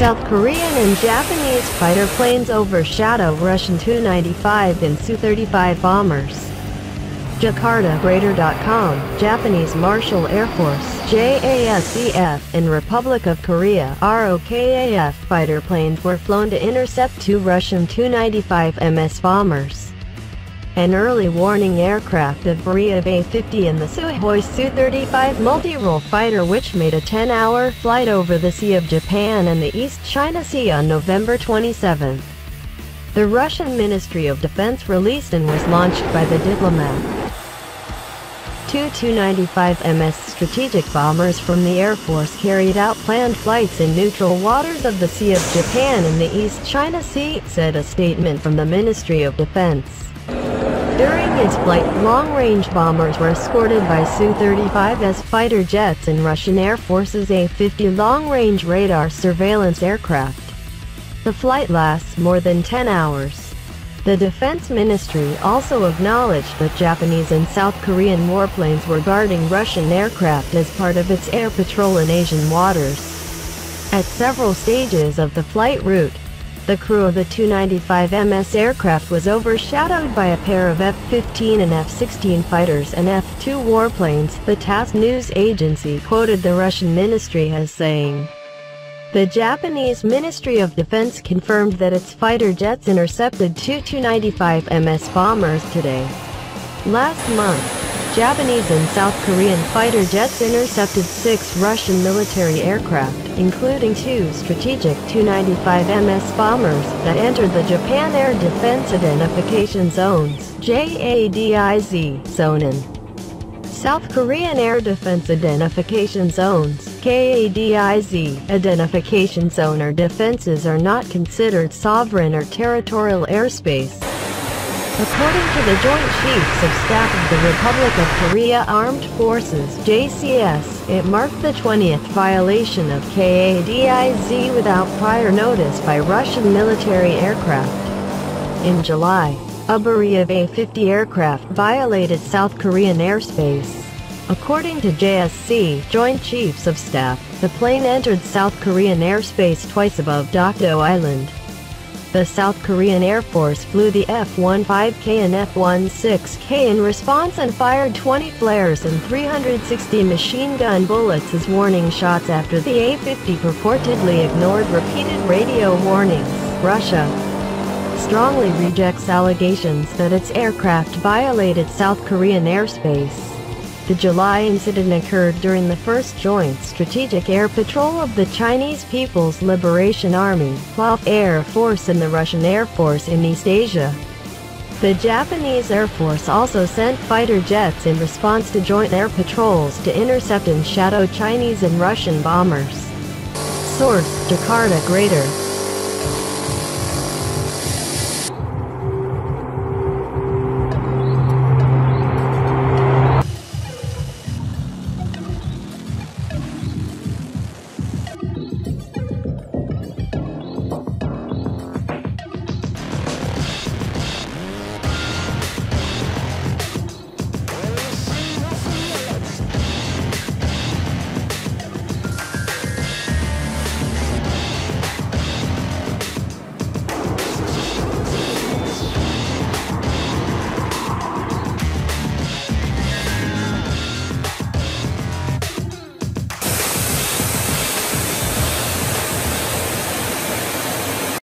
South Korean and Japanese fighter planes overshadow Russian Tu-95 and Su-35 bombers. JakartaGreater.com, Japanese Marshall Air Force, JASDF, and Republic of Korea, ROKAF fighter planes were flown to intercept two Russian Tu-95 MS bombers. An early warning aircraft of Beriev A-50 and the Sukhoi Su-35 multi-role fighter which made a 10-hour flight over the Sea of Japan and the East China Sea on November 27. The Russian Ministry of Defense released and was launched by the diplomat. Two Tu-95 MS strategic bombers from the Air Force carried out planned flights in neutral waters of the Sea of Japan and the East China Sea, said a statement from the Ministry of Defense. Its flight, long-range bombers were escorted by Su-35S fighter jets and Russian Air Force's A-50 long-range radar surveillance aircraft. The flight lasts more than 10 hours. The Defense Ministry also acknowledged that Japanese and South Korean warplanes were guarding Russian aircraft as part of its air patrol in Asian waters. At several stages of the flight route, the crew of the Tu-95 MS aircraft was overshadowed by a pair of F-15 and F-16 fighters and F-2 warplanes, the TASS news agency quoted the Russian ministry as saying. The Japanese Ministry of Defense confirmed that its fighter jets intercepted two Tu-95 MS bombers today. Last month, Japanese and South Korean fighter jets intercepted six Russian military aircraft, including two strategic Tu-95 MS bombers that entered the Japan Air Defense Identification Zones JADIZ, zonin. South Korean Air Defense Identification Zones KADIZ, identification zone or defenses are not considered sovereign or territorial airspace. According to the Joint Chiefs of Staff of the Republic of Korea Armed Forces JCS, it marked the 20th violation of KADIZ without prior notice by Russian military aircraft. In July, a Beriev A-50 aircraft violated South Korean airspace. According to JSC, Joint Chiefs of Staff, the plane entered South Korean airspace twice above Dokdo Island. The South Korean Air Force flew the F-15K and F-16K in response and fired 20 flares and 360 machine gun bullets as warning shots after the A-50 purportedly ignored repeated radio warnings. Russia strongly rejects allegations that its aircraft violated South Korean airspace. The July incident occurred during the first Joint Strategic Air Patrol of the Chinese People's Liberation Army, PLAF Air Force and the Russian Air Force in East Asia. The Japanese Air Force also sent fighter jets in response to joint air patrols to intercept and shadow Chinese and Russian bombers. Source, Jakarta Greater